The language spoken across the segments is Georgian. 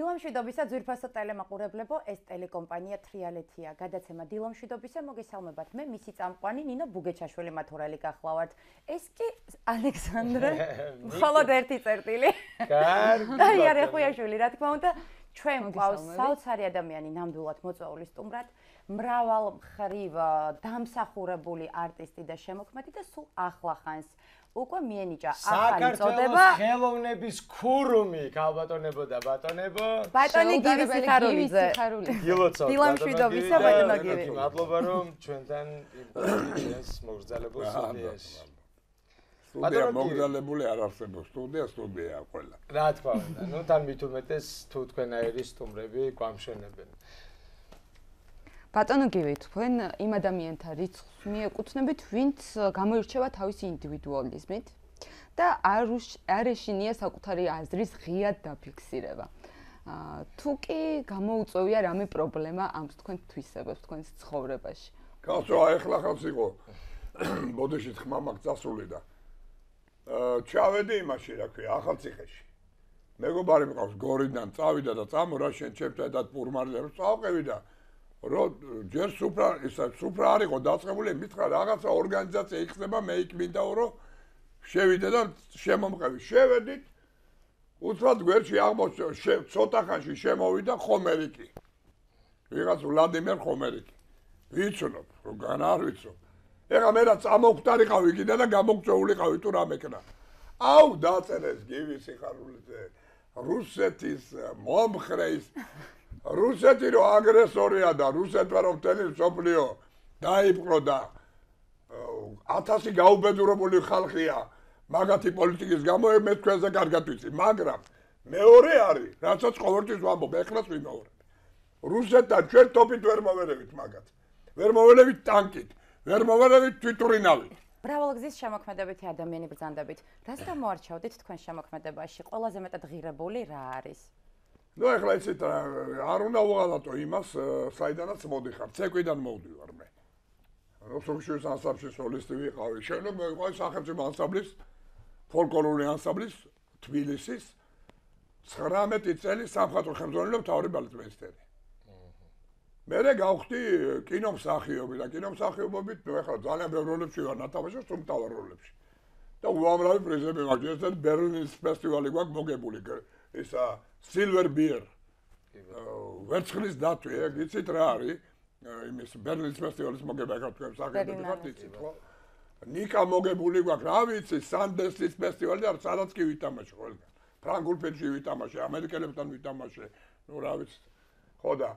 დილამშვიდობისა ძვირფასო ტელემაყურებლებო, ეს ტელეკომპანია თრიალეთია. გადაცემა დილამშვიდობისა მოგესალმებათ. მე მისი წამყვანი ნინო ბუგეჩაშვილი მათურალი გახლავართ. ეს კი ალექსანდრე. მხოლოდ ერთი წერტილი. კარგი. და იარე ხუიაშვილი, რა თქმა უნდა, ჩვენ გვყავს საოცარი ადამიანი ნამდვილად მოწვეული სტუმრად. მრავალ მხრივ დამსახურებული არტისტი და შემოქმედი და სულ ახლახანს უკვე მიენიჭა ახალი წოდება. ხელოვნების ქურუმი. ქალბატონებო და ბატონებო. ბატონი გივის ხარულიძე გილოცო დილამშვიდობისა ბატონო გივი მადლობა რომ ჩვენთან ის მოგზალებულ სტუდიაში. სტუდია მოგზალებული არ არსებობს. სტუდია სტუდია ყველა. რა თქმა უნდა ნუ თან მით უმეტეს თუ თქვენ აირის სტუმრები გვამშვენებენ ბატონო გივი თქვენ იმ ადამიანთა რიცხვს მიეკუთვნებით, ვინც გამოირჩევა თავისი ინდივიდუალიზმით და არ არ ეშინია საკუთარი აზრის ღიად დაფიქსირება. აა თუ კი გამოუწევია რამე პრობლემა ამ თქვენ თვისებებს თქვენს ცხოვრებაში. კაცო, ახლა ხალხს იყო ბოდიში ხმა მაგ წასული და აა ჩავედი იმაში, რა ქვია, ახალციხეში. მეგობარი მყავს გორიდან, წავიდა და წამორა შენ ჩემთან და პურმარლებს წავყევი და რო ჯერ სუფრა ისა სუფრა არისო დაწყებული მითხრა რაღაცა ორგანიზაცია იქნება მე იქ მინდაო რომ შევიდე და შემომყევი. შევედით უთრად გვერდში აღმოჩნდა ცოტა ხანში შემოვიდა ხომერიკი. ვიღაც ვლადიმერ ხომერიკი. ვიცნობ როგორ არ ვიცნობ. ეხა მე რა წამოხტარიყავი კიდე და გამოგწეულიყავი თუ რა მეკნა აუ დაწერეს გივი სიხარულიძე რუსეთის მომხრეის რუსეთი რო აგრესორია და რუსეთმა რო მთელი სოფლიო დაიპყრო და ათასი გაუბედურებული ხალხია მაგათი პოლიტიკის გამო მე თქვენზე კარგად ვიცი მაგრამ მეორე არის რასაც ყოველთვის ვამბობ ეხლაც ვიმეორებ. რუსეთთან ჩვენ ტოპით ვერ მოვერევით მაგათ. ვერ მოვერევით ტანკით ვერ მოვერევით თვითურინავით ბრავალგზის შემოქმედებითი ადამიანი ბრძანდებით. რას გამოარჩევდით თქვენ შემოქმედებაში? ყველაზე მეტად ღირებული რა არის ну ეხლა ისეთ არ უნდა უღალატო იმას საიდანაც მოდიხარ ცეკვიდან მოვდივარ მე. რუსეთის ანსამბლის სოლისტი ვიყავი შენ მე ვიყავი სახელმწიფო ანსამბლის ფოლკლორული ანსამბლის თბილისის 19 წელი სამხატვრო ხელმძღვანელი მთავარი ბალეტმეისტერი მე გავხდი კინომსახიობი და კინომსახიობობით მე ხარ ძალიან ბევრ როლებში ვარ ნათამაშო სულ მთავარ როლებში და უამრავი პრიზები მაქვს. ეს ბერლინის ფესტივალი გვაქვს მოგებული ისა silver beer. ვერცხლის დათვი ეგ იცით რა არის? იმის ბერლინის ფესტივალის მოგება ხარ თქვენ ხართ იცით ხო? ნიკა მოგებული გვაქვს. რა ვიცი სანდერსის ფესტივალი და სადაც კი ვითამაშე ყველგან. ფრანგულ ფენში ვითამაშე ამერიკელებთან ვითამაშე ნუ რა ვიცი. ხო და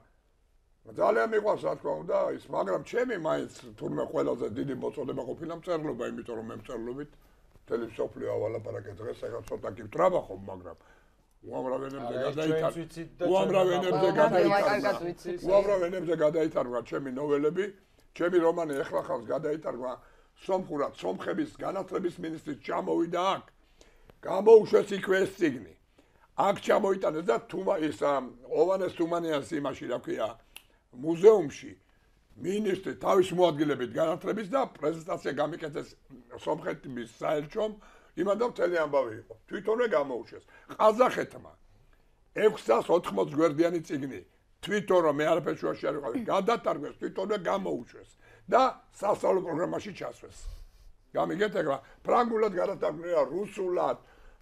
ძალიან მიყვარს რა თქმა უნდა ის მაგრამ ჩემი მაინც თურმე ყველაზე დიდი მოწოდება ყოფილა მწერლობა იმიტომ რომ მე მწერლობით ტელევიზიო ავალაპარაკე დღეს ახლა ცოტა კი ვტრაბახობ მაგრამ უამრავ ენებზე გადაითარგმნა. უამრავ ენებზე გადაითარგმნა. უამრავ ენებზე გადაითარგმნა ჩემი ნოველები, ჩემი რომანი ეხლა ხალხს გადაითარგმნა სომხურად, სომხების განათლების მინისტრის ჩამოვიდა აქ. გამოუშვეს იქვე ეს ციგნი. აქ ჩამოიტანეს და თუმა ის ოვანეს თუმანიანს იმაში რა ქვია მუზეუმში მინისტრი თავის მოადგილებით განათლების და პრეზენტაცია გამიკეთეს სომხეთის საელჩომ იმადო მთელი ამბავი იყო. თვითონვე გამოუშვეს. ყაზახეთმა 680 გვერდიანი ციგნი თვითონ რომ მე არაფერ შუაში არ ვიყავი, გადატარგვეს თვითონვე გამოუშვეს და სასწავლო პროგრამაში ჩასვეს. გამიგეთ ეგრა, ფრანგულად გადატარგმნია, რუსულად,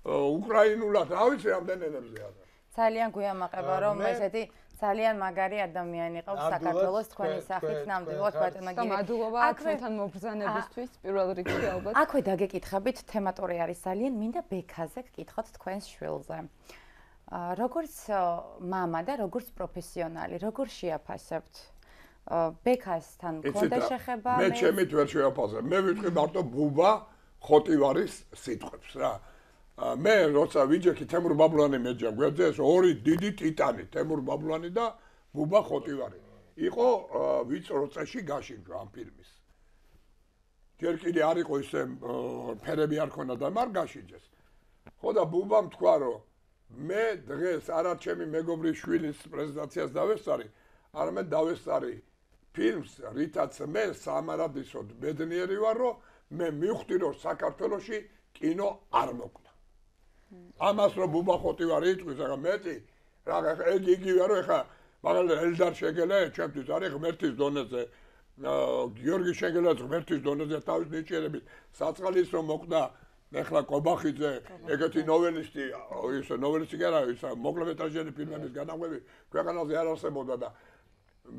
უკრაინულად, რა ვიცი რამდენ ენებზე არა. ძალიან გვიამაყება რომ ესეთი ძალიან მაგარი ადამიანი ყავს საქართველოს თქვენი სახით ნამდვილად ბატონო გირი. მადლობა თქვენთან მობრძანებისთვის პირველ რიგში ალბათ. აქვე დაგეკითხებით თემატორი არის ძალიან მინდა ბექაზე გკითხოთ თქვენს შვილზე. აა როგორც мама და როგორც პროფესიონალი, როგორ შეაფასებთ ბექასთან კონდა შეხება მე? მე ჩემით ვერ შეაფასებ. მე ვიტყვი მარტო ბუბა ხოტივარის სიტყვებს რა. მე როცა ვიჯექი თემურ ბაბლანი მეჯა გვერდზე ეს ორი დიდი ტიტანი თემურ ბაბლანი და ბუბა ხოტივარი. იყო ვიწრო წეში გაშინჯო ამ ფილმის. ჯერ კიდე არ იყო ისე ფერები არ ქონდა და მარ გაშინჯეს. ხო და ბუბამ თქვა რომ მე დღეს არა ჩემი მეგობრის შვილის პრეზენტაციას დავესწარი არამედ დავესწარი ფილმს რითაც მე სამარადისოდ ბედნიერი ვარ რომ მე მივხვდი რომ საქართველოსი კინო არ მოკვდა ამას რომ ბუბა ხოტი ვარ იტყვის, aga მეტი რა ეგ იგივე არო ეხა მაგალითად ელდარ შეგელა ჩემთვის არის ღმერთის დონეზე გიორგი შეგელა ღმერთის დონეზე თავის ნიჭიერებით. საწყალის რომ მოკვდა ეხლა კობახიძე ეგეთი ნოველისტი ის ნოველისტი კი არა ის მოკლემეტრაჟიანი ფილმების განაღვები ქვეყანაზე არ არსებობდა და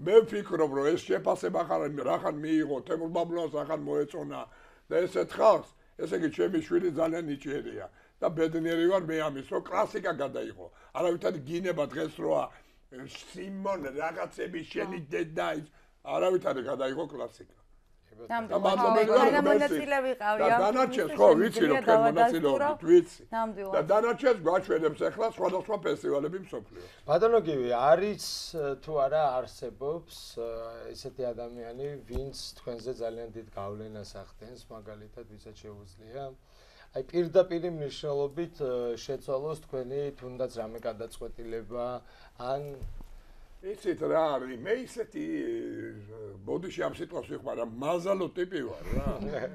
მე ვფიქრობ რომ ეს შეფასება ხარ რახან მიიღო თემურ ბაბლოს რახან მოეწონა და ესეთ ხალხს ესე იგი ჩემი შვილი ძალიან ნიჭიერია და ბედნიერი ვარ მე ამის რომ კლასიკა გადაიღო. არავითარი გინება დღეს როა სიმონ რაღაცები შენი დედა ის არავითარი გადაიღო კლასიკა. ნამდვილად მონაწილე ვიყავი და დანარჩენს ხო ვიცი რომ თქვენ მონაწილეობთ ვიცი. და დანარჩენს გვაჩვენებს ახლა სხვადასხვა ფესტივალები მსოფლიოს. ბატონო გივი არის თუ არა არსებობს ესეთი ადამიანი ვინც თქვენზე ძალიან დიდ გავლენას ახდენს მაგალითად ვისაც შეუძლია აი პირდაპირ მნიშვნელობით შეცვალოს თქვენი თუნდაც რამე გადაწყვეტილება ან იცით რა არის? მე ისეთი ბოდიში ამ სიტყვას ვიხმარ რა მაზალო ტიპი ვარ რა.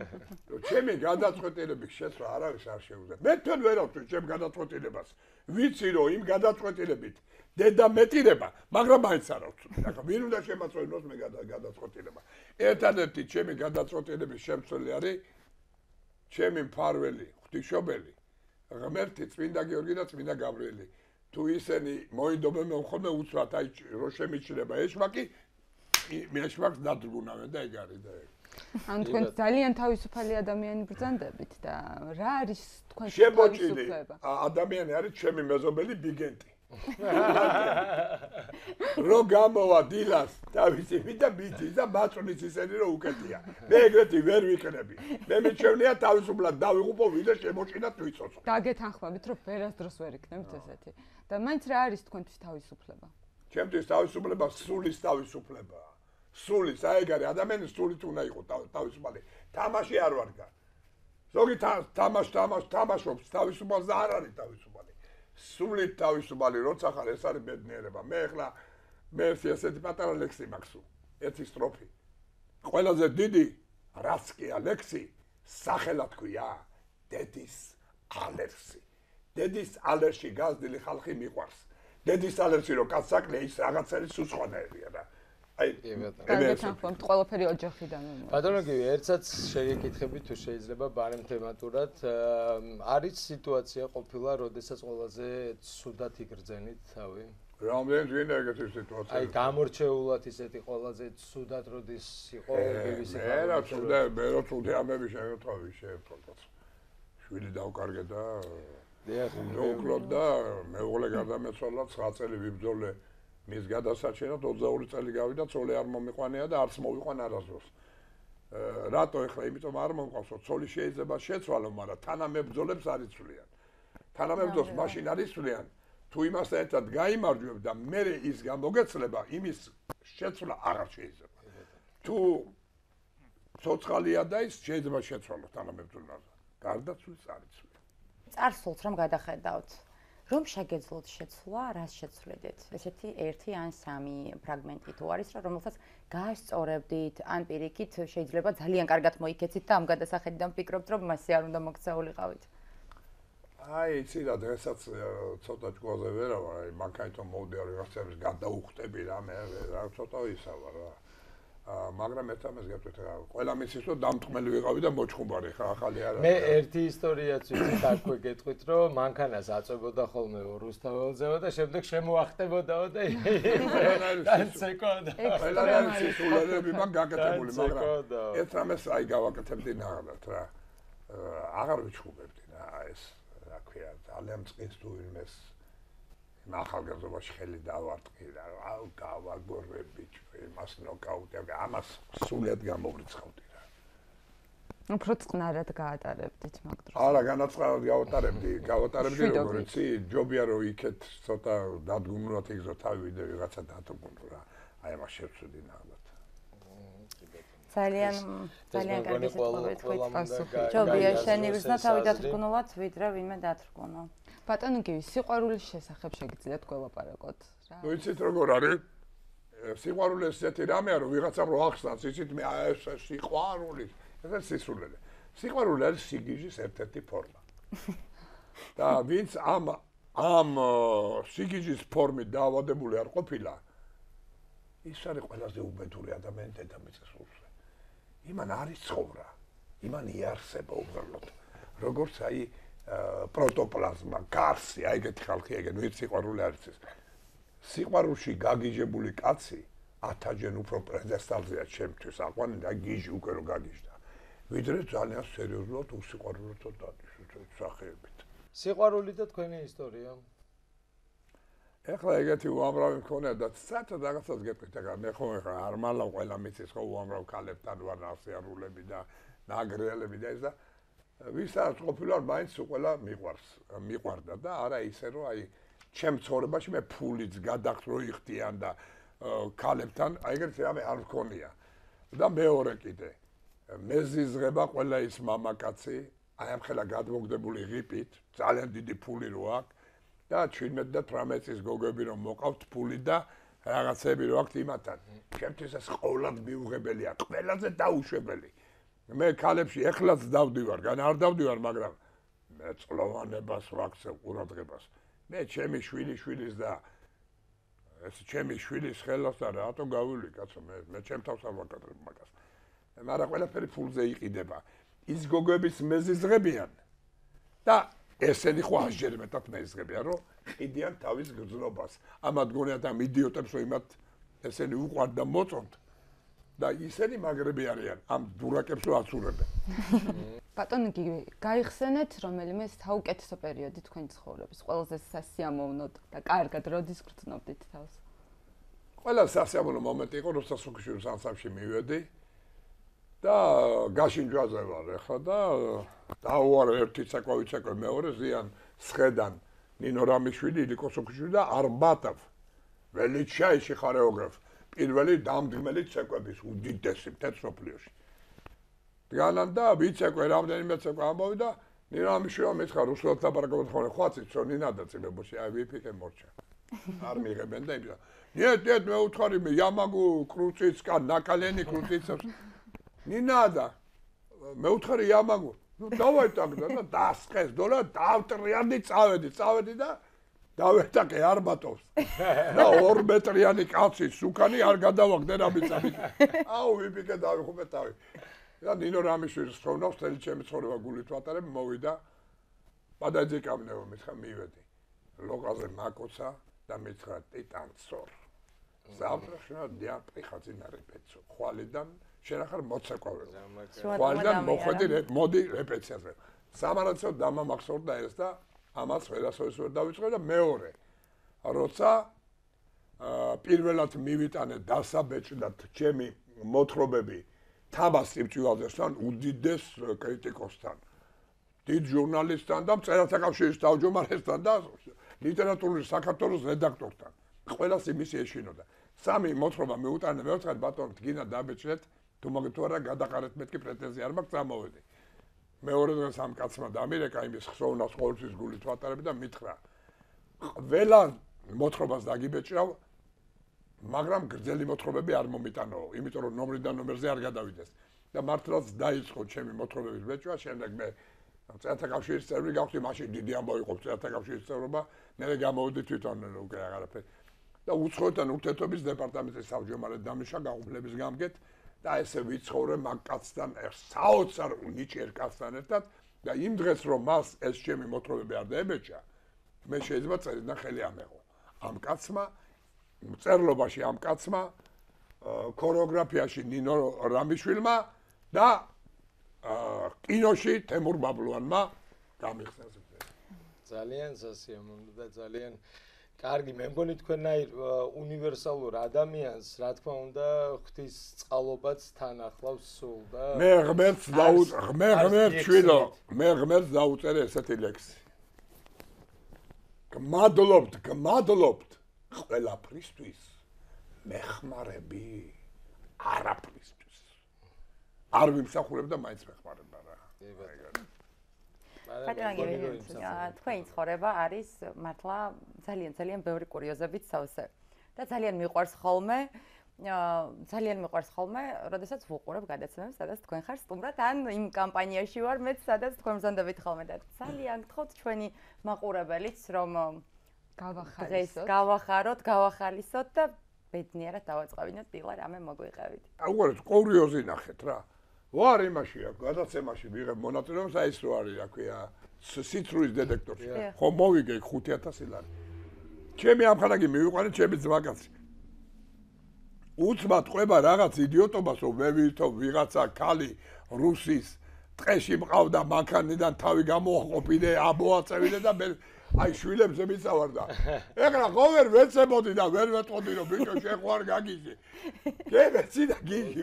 ჩემი გადაწყვეტილების შეცვლა არავის არ შეუძლია. მე თან ვერ ავწევ ჩემ გადაწყვეტილებას. ვიცი რომ იმ გადაწყვეტილებით დედა მეტირება მაგრამ მაინც არ ავწევ რა ვინ უნდა შემაწვენოს მე გადაწყვეტილება? ერთადერთი ჩემი გადაწყვეტილების შემცველი არის ჩემი მფარველი, ღვთისმშობელი, ღმერთი წმინდა გიორგი და წმინდა გაბრიელი. თუ ისინი მოიდობენ მე ხოლმე უცბად აი რო შემიჩნდება ეშმაკი მე ეშმაკს დადგუნავენ და ეგ არის და ეგ. ან თქვენ ძალიან თავისუფალი ადამიანი ბრძანდებით და რა არის თქვენ თავისუფლება? ადამიანი არის ჩემი მეზობელი ბიგენტი. რო გამოვა დილას თავისი და ბიჭი და მაწუნის ისენი რომ უკეთია. მე ეგრეთი ვერ ვიყნები მე მიჩვენია თავისუფლად დავიღუპო ვიდრე შემოჭინა თვითონ დაგეთანხმებით რომ ვერას დროს ვერ იქნებთ ესეთი. და მაინც რა არის თქვენთვის თავისუფლება? ჩემთვის თავისუფლება სულის თავისუფლება. სულის აი ეგ არის ადამიანის სულით უნდა იყოს თავისუფალი. თამაში არ ვარგა. ზოგი თამაშ თამაშ თამაშობს თავისუფალს და არ არის თავისუფალი სულით თავისუფალი როცა ხარ ეს არის ბედნიერება. მე ახლა მე ესეთი პატარა ლექსი მაქვს ერთი სტროფი. ყველაზე დიდი რაც კი ალექსი სახელად ქვია დედის ალერსი. დედის ალერსი გაზდილი ხალხი მიყვარს. დედის ალერსი რო კაცსაკლე ის რაღაცა ის უცხოანაირია აი გაგეთანხმებთ ყველაფერი ოჯახიდან ბატონო გივი, ერთსაც შეგეკითხები თუ შეიძლება ბარემ თემატურად არის სიტუაცია ყოფილა, როდესაც ყველაზე ცუდად იგრძენით თავი? რამდენი ძინა ეგეთი სიტუაცია? აი გამორჩეულად ისეთი ყველაზე ცუდად როდის იყო გივის ეგ. მე რა ცუდე, მე რა ცუდე ამები შეგეთხოვი შეფოთოთ. შვილი დავკარგე და დიახ, ნოკლოდ და მეუღლე გადამეცვალა 9 წელი ვიბძოლე. მის გადასაჩენად 22 წელი გავიდა, ცოლი არ მომიყვანია და არც მოვიყვან არასდროს. რატო ეხლა? იმიტომ არ მომყავსო, ცოლი შეიძლება შეცვალო, მაგრამ თანამებრძოლებს არ იცვლიან. თანამებრძოლს მაშინ არ იცვლიან, თუ იმასთან ერთად გამოიმარჯვებ და მე ის გამოგეცლება, იმის შეცვლა აღარ შეიძლება. თუ ცოცხალია და ის შეიძლება შეცვალო თანამებრძოლს. გარდაცვლის არ იცვლიან. წარსულს რომ გადახედავთ, რომ შეგეძლოთ შეცვლა, რას შეცვლედით? ესეთი ერთი ან სამი ფრაგმენტი თუ არის, რომელსაც გაასწორებდით, ან პირიქით შეიძლება ძალიან კარგად მოიქეცით და ამ გადასახედიდან ფიქრობთ, რომ მასე არ უნდა მოქცეულიყავით. აი, იცი რა, დღესაც ცოტა ჭკუაზე ვერავ, აი, მანქანით მოვდიარ რაღაცებს გადაუხტები რა, მე რა ცოტა ისავა რა. მაგრამ ერთ ამას გეტყვით რა ყველა მისის რომ დამტყმელი ვიყავი და მოჩხუბარი ხა ახალი არა მე ერთი ისტორიაც ვიცი თაქვე გეტყვით რომ მანქანას აწვებოდა ხოლმე რუსთაველზეო და შემდეგ შემოახტებოდაო და დანცეკოდა ყველანაირი სულელები მან გაკეთებული მაგრამ ერთ ამას აი გავაკეთებდი ნახავთ რა. აღარ ვიჩხუბებდი რა ეს რა ქვია ძალიან წყინს თუ იმეს ნახალგაზრდობაში ხელი დავარტყი და აუ გავაგორე ბიჭო იმას ნოკაუტი ამას სულად გამოვრიცხავდი რა. უფრო წყნარად გაატარებდით მაგ დროს. არა განაცხადად გავატარებდი. გავატარებდი როგორ იცი ჯობია რომ იქეთ ცოტა დადგმულად იგზო თავი ვიდე ვიღაცა დათუგუნდო რა. აი ამას შევწვდი ნახალგაზრდ ძალიან ძალიან კარგი თქვით პასუხი. ჯობია შენი ვიზნა თავი დათრგუნულად ვიდრე ვინმე დათრგუნო ბატონო გივი სიყვარულის შესახებ შეგიძლიათ გველაპარაკოთ. რა ნუ იცით როგორ არის? სიყვარული ესეთი რამეა რომ ვიღაცა რო ახსნას იცით მე ეს სიყვარული ეს სისულელე. სიყვარული არის სიგიჟის ერთ-ერთი ფორმა. და ვინც ამ ამ სიგიჟის ფორმით დაავადებული არ ყოფილა ის არის ყველაზე უბედური ადამიანი დედამიწის უსზე იმან არის ცხოვრა იმან იარსება უბრალოდ. როგორც აი პროტოპლაზმა გარსი აი ეგეთი ხალხი ეგენ ვით სიყვარული არის ეს სიყვარულში გაგიჟებული კაცი ათაჯენ უფრო პრეზესტალზეა ჩემთვის. აყვანი და გიჟი უკვე რო გაგიჟდა ვიდრე ძალიან სერიოზულად უსიყვარულოდ დადის სახეებით. სიყვარული და თქვენი ისტორია? ეხლა ეგეთი უამრავი მქონია და საერთოდ რაღაცას გეტყვით ეხლა მე ხო ეხლა არ მალავ ყველა მიცის ხო უამრავ კალებთან ვარ ასიარულები და ნაგრელები და ეს და ვისაც ყოფილა მაინც უყველა მიყვარს მიყვარდა და არა ისე რომ აი ჩემ ცხოვრებაში მე ფულიც გადახრო იხდიან და კალებთან აი ეგრეთ რამე არ მქონია და მეორე კიდე მე ზიზღება ყველა ის მამაკაცი აი ამ ხელა გადმოგდებული ღიპით ძალიან დიდი ფული რო აქვს და 17 და 18 წლის გოგები რომ მოყავთ ფული და რაღაცები რო აქვთ იმათან. ჩემთვის ეს ყოვლად მიუღებელია, ყველაზე დაუშვებელი. მე ქალებში ეხლაც დავდივარ, გან არ დავდივარ, მაგრამ მე წლოვანებას ვაქცევ ყურადღებას. მე ჩემი შვილი შვილის და ეს ჩემი შვილის ხელს და რატო გავილი კაცო მე მე ჩემ თავს არ ვაკადრებ მაგას. მაგრამ ყველაფერი ფულზე იყიდება. ის გოგების მეზიზღებიან და ესენი ხო ასჯერ მეტად მეიზღებიან რომ ყიდიან თავის გზნობას ამათ გონიათ ამ იდიოტებს რომ იმათ ესენი უყვარ და მოწონთ და ისინი მაგრები არიან ამ დურაკებს რომ აცურებენ ბატონო გაიხსენეთ რომელიმე საუკეთესო პერიოდი თქვენი ცხოვრების ყველაზე სასიამოვნო და კარგად როდის გრძნობდით თავს. ყველა სასიამოვნო მომენტი იყო როცა სუქიშვილის ანსამბლში მივედი და გაშინჯვაზე ვარ ახლა და დაუარ ერთი საკვავი საკვე მეორე ზიან სხედან ნინო რამიშვილი ილიკო სოქიშვილი და არბატოვ ველიჩაიში ხარეოგრაფ პირველი დამდგმელი საკვების უდიდესი თეთროპლიოში დგანან და ვიცეკვე რამდენიმე საკვე ამბოვი და ნინო რამიშვილი მეცხა რუსულად ლაპარაკობთ ხოლმე ხვაცით რომ ნინა დაწილებოში აი ვიფიქე მორჩა არ მიიღებენ და იმდა ნიეთ ნიეთ მე უთხარი მე ямагу კრუციცკა ნაკალენი კრუციცებს ნინადა მე უთხარი ямагу ну давай тогда და დასყეს დოლა დავტრიანი წავედი წავედი და დავეთაკე არბატოვს და 2 მეტრიანი კაცი სუკანი არ გადავაგდე რა მიწამი აუ ვიპიკე დავიხუბე თავი და ნინო რამიშვილის ხოვნავს თელი ჩემი ცხოვრება გულით ვატარებ მოვიდა პადაძე კამნეო მითხა მივედი ლოკაზე მაკოცა და მითხრა ტიტანცორ завтра шна диапри ხაძინარე პეცო ხვალიდან შენ ახარ მოცეკვავე. ხვალიდან მოხვედი მოდი რეპეტიციაზე. სამარაცო დამამახსოვრდა ეს და ამას ვერასოდეს ვერ დავიწყე და მეორე. როცა პირველად მივიტანე დასაბეჭდად ჩემი მოთხრობები თაბას სიმწივალესთან უდიდეს კრიტიკოსთან. დიდ ჟურნალისტთან და მწერალთა კავშირის თავმჯდომარესთან და ლიტერატურის საქართველოს რედაქტორთან. ყველას იმისი ეშინოდა. სამი მოთხრობა მეუტანე მეოთხე ბატონ დგინა დაბეჭდეთ თუ მაგ თუ არა გადაყარეთ მეთქი პრეტენზია არ მაქვს წამოვედი მეორე დღეს ამ კაცმა დამირეკა იმის ხსოვნას ყოველთვის გულით ვატარები და მითხრა ყველა მოთხრობას დაგიბეჭრავ მაგრამ გრძელი მოთხრობები არ მომიტანო იმიტომ რომ ნომრიდან ნომერზე არ გადავიდეს. და მართლაც დაიწყო ჩემი მოთხრობების ბეჭვა შემდეგ მე წერთა კავშირის წევრი გავხდი მაშინ დიდი ამბავი იყო წერთა კავშირის წევრობა მე გამოვიდი თვითონ უკვე აღარაფერი და უცხოეთთან ურთიერთობის დეპარტამენტის თავმჯდომარედ დამიშა გაყოფილების გამგეთ და ესე ვიცხოვრე მაგ კაცთან საოცარ ნიჭიერ კაცთან ერთად და იმ დღეს რომ მას ეს ჩემი მოთხრობები არ დაებეჭა მე შეიძლება წერიდან ხელი ამეღო. ამ კაცმა წერლობაში ამ კაცმა ქორეოგრაფიაში ნინო რამიშვილმა და კინოში თემურ ბაბლუანმა გამიხსენს. ძალიან სასიამოვნო და ძალიან კარგი, მე მგონი თქვენაირ უნივერსალურ ადამიანს, რა თქმა უნდა, ღვთის წყალობაც თან ახლავს სულ და მე ღმერთს დაუწ მე ღმერთს შვილო, მე ღმერთს დაუწერე ესეთი ლექსი. გმადლობთ, გმადლობთ ყველაფრისთვის. მეხმარები არაფრისთვის. არ ვიმსახურებ და მაინც მეხმარება რა. ბატონო, თქვენი ცხოვრება არის მართლა ძალიან ძალიან ბევრი კურიოზებით სავსე და ძალიან მიყვარს ხოლმე ძალიან მიყვარს ხოლმე, როდესაც ვუყურებ გადაცემებს, სადაც თქვენ ხარ სტუმრად, ან იმ კამპანიაში ვარ მეც, სადაც თქვენ მზადებით ხოლმე და ძალიან გთხოვთ ჩვენი მაყურებელიც, რომ გავახალისოთ. გავახაროთ, გავახალისოთ და ბედნიერად დავაწყავინოთ დილა რამე მოგვიყევით. აუგარეთ კურიოზი ნახეთ რა. ვარ იმაშია, გადაცემაში ვიღებ მონაწილეობას, აი ეს რო არის, რა ქვია, სიტრულის დეტექტორში. ხო მოვიგე 5000 ლარი. ჩემი ამხანაგი მივიყვანე ჩემი ძმაკაცი. უცბად ყובה რაღაც იდიოტობას რომ მე ვიტო ვიღაცა ქალი რუსის ტყეში მყავდა მანქანიდან თავი გამოაყოფინე, ამოაწევინე და მე აი შვილებზე მიწავარდა. ეგრა ხო ვერ ვეცებოდი და ვერ ვეტყოდი რომ ბიჭო შეხوار გაგიჟი. გემეცი და გიჟი.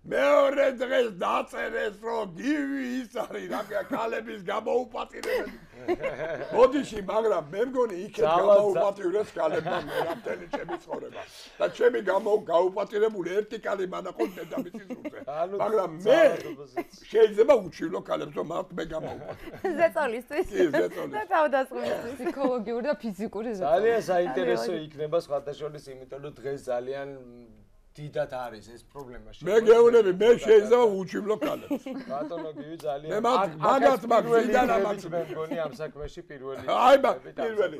მეორე დღეს დაწერეს რომ გივი ის არის რა კალების გამოუპატირებელი მოდიში მაგრამ მე მგონი იქეთ გამოუპატირეს კალებმა მერამდენი ჩემი ცხოვრება. და ჩემი გამო გაუპატირებული ერთი კალი მანახონდა და მის სულზე მაგრამ მე შეიძლება უჩილო კალებს რომ მათ მე გამოუპატირე ზეწოლისთვის. კი ზეწოლისთვის. და თავდასხმისთვის ფსიქოლოგიური და ფიზიკური ზეწოლა ძალიან საინტერესო იქნება სხვათა შორის იმიტომ რომ დღეს ძალიან დიდად არის ეს პრობლემა შეიძლება მე გეუბნები მე შეიძლება უჩიმლო კალებს. ბატონო გივი ძალიან. მე მაგათ მაგ ზიდან ამაც მე მგონი ამ საქმეში პირველი აი მაგ პირველი.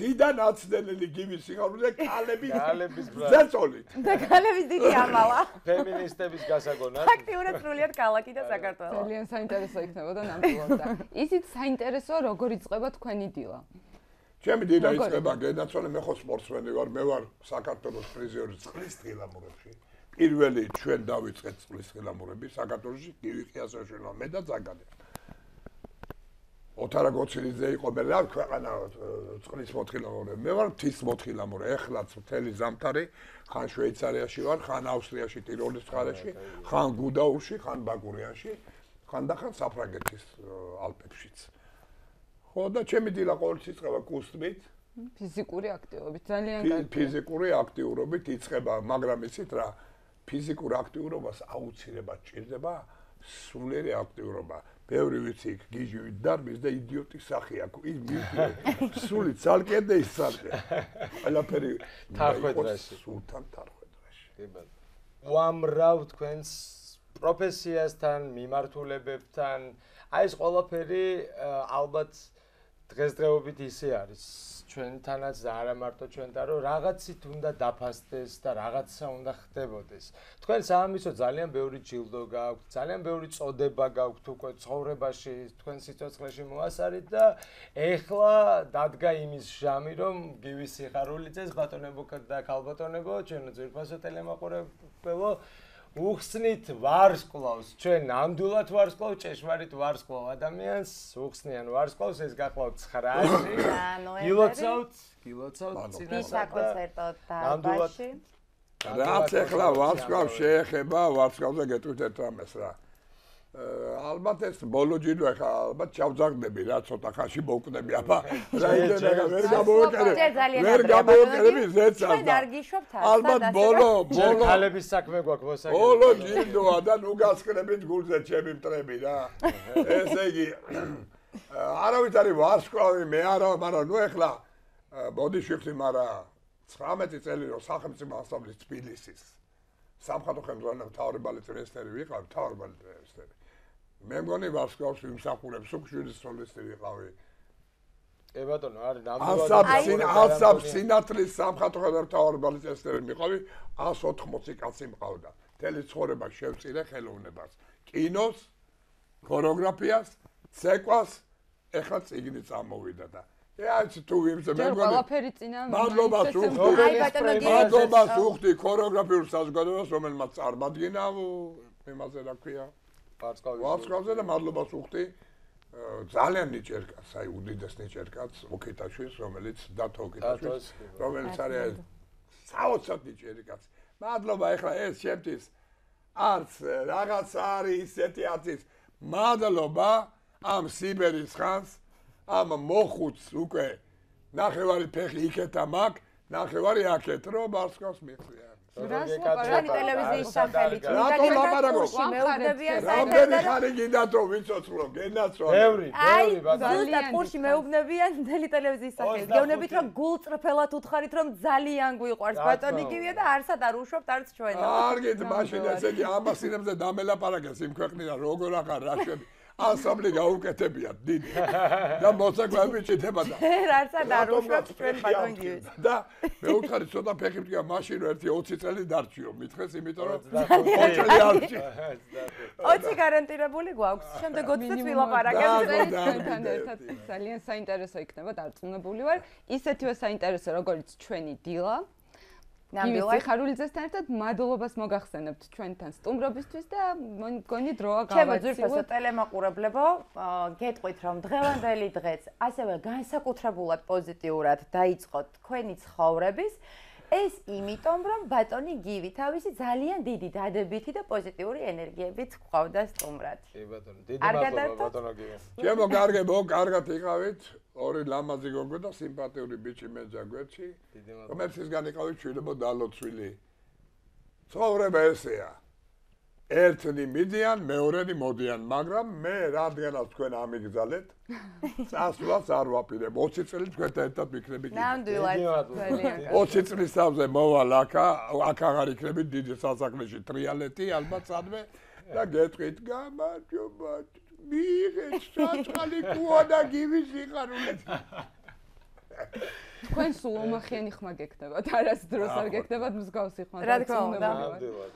ზიდან აცდენელი გივი სიხარულზე კალები კალების ბრა ზეწოლი და კალების დიდი ამალა. ფემინისტების გასაგონად. აქტიურად სრულიად კალაკი და საქართველო ძალიან საინტერესო იქნებოდა ნამდვილად ისიც საინტერესოა როგორ იწყება თქვენი დილა ჩემი დილა იწყება გენაცვალე მე ხო სპორტსმენი ვარ მე ვარ საქართველოს პრიზიორი წყლის თხილამურებში. პირველი ჩვენ დავიწყეთ წყლის თხილამურები საქართველოში გივიხიასაშვილო მე და ზაგადე ოთარა გოცილიძე იყო მე რა ქვეყანა წყლის მოთხილამურე მე ვარ თის მოთხილამურე ეხლაც მთელი ზამთარი ხან შვეიცარიაში ვარ ხან ავსტრიაში ტიროლის მხარეში ხან გუდაურში ხან ბაკურიანში ხან და ხან საფრანგეთის ალპებშიც ხო და ჩემი დილა ყოველთვის იწყება კუსტმით ფიზიკური აქტივობით ძალიან კარგი. ფიზიკური აქტიურობით იწყება მაგრამ იცით რა ფიზიკურ აქტიურობას აუცილებლად ჭირდება სულიერი აქტიურობა. ბევრი ვიცი გიჟი დარბის და იდიოტი სახე აქვს ის მიდი სული ცალკე და ის ცალკე. ყველაფერი თარხვედრაში. სულთან თარხვედრაში. კი ბატონო. უამრავ თქვენს პროფესიასთან მიმართულებებთან. აი ეს ყველაფერი ალბათ დღესდღეობით ისე არის ჩვენთანაც და არა მარტო ჩვენთან რომ რაღაცით უნდა დაფასდეს და რაღაცა უნდა ხდებოდეს. თქვენ საამისო ძალიან ბევრი ჯილდო გაქვთ, ძალიან ბევრი წოდება გაქვთ უკვე ცხოვრებაში, თქვენ სიცოცხლეში მოასარით და ეხლა დადგა იმის ჟამი რომ გივის სიხარულიძეს ბატონებო და ქალბატონებო ჩვენ ძირფასო ტელემაყურებელო უხსნით ვარსკვლავს. ჩვენ ნამდვილად ვარსკვლავ ჭეშმარიტ ვარსკვლავ. ადამიანს უხსნიან ვარსკვლავს ეს გახლავთ 9-ში გილოცავთ გილოცავთ წინასწარ დარბაზში რაც ახლა ვარსკვლავს შეეხება ვარსკვლავზე გეტყვით ერთ რამეს რა ალბათ ეს ბოლო ჯილდო ახლა ალბათ ჩავძაგდები რა ცოტა ხანში მოვკვდები აბა რა იმენა ვერ გამოვეკერებ ვერ გამოვეკერებ ზეცას და ალბათ ბოლო ბოლო ხალების საქმე გვაქვს მოსაგები ბოლო ჯილდოა და ნუ გასკრებით გულზე ჩემი მტრები რა. ესე იგი არავით არის ვარსკვლავი მე არა მაგრამ ნუ ახლა ბოდი შეხთი მაგრამ 19 წელი რო სახელმწიფო მასშტაბის თბილისის სამხატვრო ხელმძღვანელი თავრობალი ტრენსტერი ვიყავ თავრობალი ტრენსტერი მე მგონი ვარსკვლავს ვიმსახურებს უკშვილის სოლისტი ვიყავი. ე ბატონო არის ნამდვილად ასაბ სინათლის სამხატვრო თავრობალი ტრენსტერი ვიყავი 180 კაცი მყავდა. თელი ცხოვრება შევწირე ხელოვნებას. კინოს ქორეოგრაფიას ცეკვას ეხლა წიგნი წამოვიდა და ეაც თუ ვიმზე მე მგონი ყველაფერი წინა მადლობა სუხდი მადლობა სუხდი ქორეოგრაფიულ საზოგადოებას რომელმაც წარმადგინა იმაზე რა ქვია ვარსკვლავზე და მადლობა სუხდი ძალიან ნიჭერკაც, აი უდიდეს ნიჭერკაც ოკიტაშვილს, რომელიც დათო ოკიტაშვილს, რომელიც არის საოცრად ნიჭერკაც. მადლობა ეხლა ეს ჩემთვის არც რაღაც არის ისეთი არც მადლობა ამ სიბერის ხანს ამ მოხუც უკვე ნახევარი ფეხი იქეთა მაგ ნახევარი აქეთ რომ ვარსკვლავს მიხდიან რას ჩვენი ლაპარაკობ? ტელევიზიის სახელით დარგა. რატო ლაპარაკობ? მეუბნებიან რამდენი ხანი გინდათ რომ ვიცოცხლო გენაცვალე ბევრი, აი, ბევრი ბატონო. ზუსტად ძალიან პურში მეუბნებიან მთელი ტელევიზიის სახელით. 25 გეუბნებით რომ გულწრფელად უთხარით რომ ძალიან გვიყვარს რა ბატონი თქმა კივია და არსად არ უშვებთ არც ჩვენ. კარგით მაშინ ესე იგი ამას ინებზე დამელაპარაკეს იმ ქვეყნიდან როგორ აღარ რა შვები ანსამბლი გაუკეთებიათ დიდი და მოცეკვები ჭითება და არსად არ უშვებთ ჩვენ ბატონი გივით. და მე უთხარი ცოტა ფეხი მდგა მაშინ ერთი 20 წელი დარჩიო მითხეს იმიტომ რომ 25 20 წელი არ ჭი 20 გარანტირებული გვაქვს. შემდეგ 20-ს და- ვილაპარაკებთ. წერით და- ჩვენთან და- ერთად ძალიან საინტერესო იქნება დარწმუნებული ვარ. ისეთივე საინტერესო როგორც ჩვენი დილა. ნამდვილად ხარულიძესთან ერთად მადლობას მოგახსენებთ ჩვენთან სტუმრობისთვის და მგონი დროა ჩემო ძვირფასო გავაცილოთ. ტელემაყურებლებო, გეტყვით რომ დღევანდელი დღეც ასევე განსაკუთრებულად პოზიტიურად დაიწყოთ თქვენი ცხოვრების ეს იმიტომ რომ ბატონი გივი თავისი ძალიან დიდი დადებითი და პოზიტიური ენერგიებით გვყავდა სტუმრად. კი ბატონო, დიდი მადლობა ბატონო გივი. ჩემო კარგებო კარგად იყავით ორი ლამაზი გოგო და სიმპათიური ბიჭი მე ჯაგვეთში დიდი მადლობა. კომერცისგან იყავით შვილებო დალოცვილი ცხოვრება ესეა ერთნი მიდიან მეორენი მოდიან მაგრამ მე რადგანაც თქვენ ამიგზალეთ წასვლას არ ვაპირებ 20 წელი თქვენთან ერთად ვიქნები კიდე ნამდვილად. დიდი მადლობა. ძალიან 20 წლის თავზე მოვალ აქა აქ აღარ იქნები დიდი სასახლეში ტრიალეტი ალბათ სადმე და გეტყვით გამარჯობა მიიღეთ საწყალი კუანა გივი სიხარულით თქვენ სულ ომახიანი ხმა გექნებათ, არასდროს არ გექნებათ მსგავსი ხმა. რა თქმა უნდა. ნამდვილად.